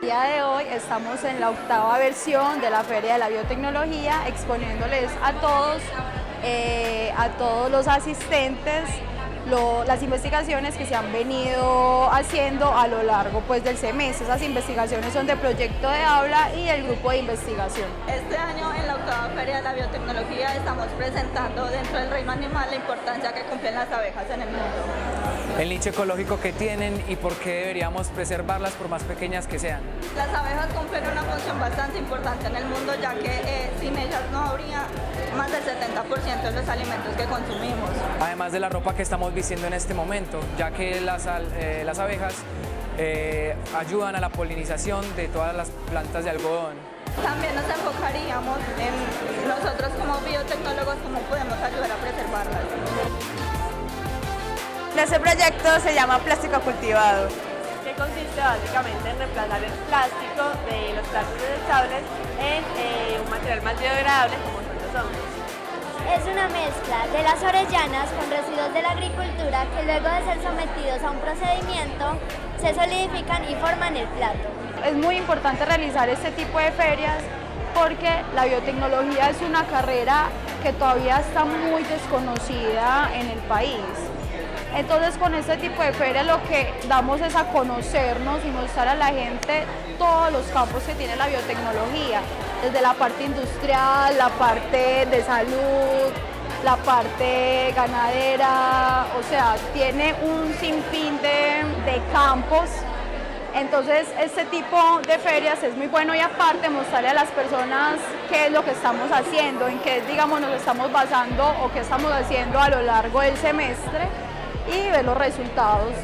El día de hoy estamos en la octava versión de la Feria de la Biotecnología exponiéndoles a todos, eh, a todos los asistentes las investigaciones que se han venido haciendo a lo largo pues, del semestre. Esas investigaciones son de proyecto de aula y el grupo de investigación. Este año en la octava Feria de la Biotecnología estamos presentando dentro del reino animal la importancia que cumplen las abejas en el mundo. El nicho ecológico que tienen y por qué deberíamos preservarlas por más pequeñas que sean. Las abejas cumplen una función bastante importante en el mundo ya que eh, sin ellas no habría más del 70% de los alimentos que consumimos. Además de la ropa que estamos vistiendo en este momento, ya que las, eh, las abejas eh, ayudan a la polinización de todas las plantas de algodón. También nos enfocaríamos en nosotros como biotecnólogos cómo podemos ayudar Este proyecto se llama Plástico Cultivado que consiste básicamente en reemplazar el plástico de los plásticos desechables en eh, un material más biodegradable como es una mezcla de las orellanas con residuos de la agricultura que luego de ser sometidos a un procedimiento se solidifican y forman el plato. Es muy importante realizar este tipo de ferias porque la biotecnología es una carrera que todavía está muy desconocida en el país. Entonces con este tipo de ferias lo que damos es a conocernos y mostrar a la gente todos los campos que tiene la biotecnología, desde la parte industrial, la parte de salud, la parte ganadera, o sea, tiene un sinfín de, de campos. Entonces, este tipo de ferias es muy bueno y aparte mostrarle a las personas qué es lo que estamos haciendo, en qué, digamos, nos estamos basando o qué estamos haciendo a lo largo del semestre y ver los resultados.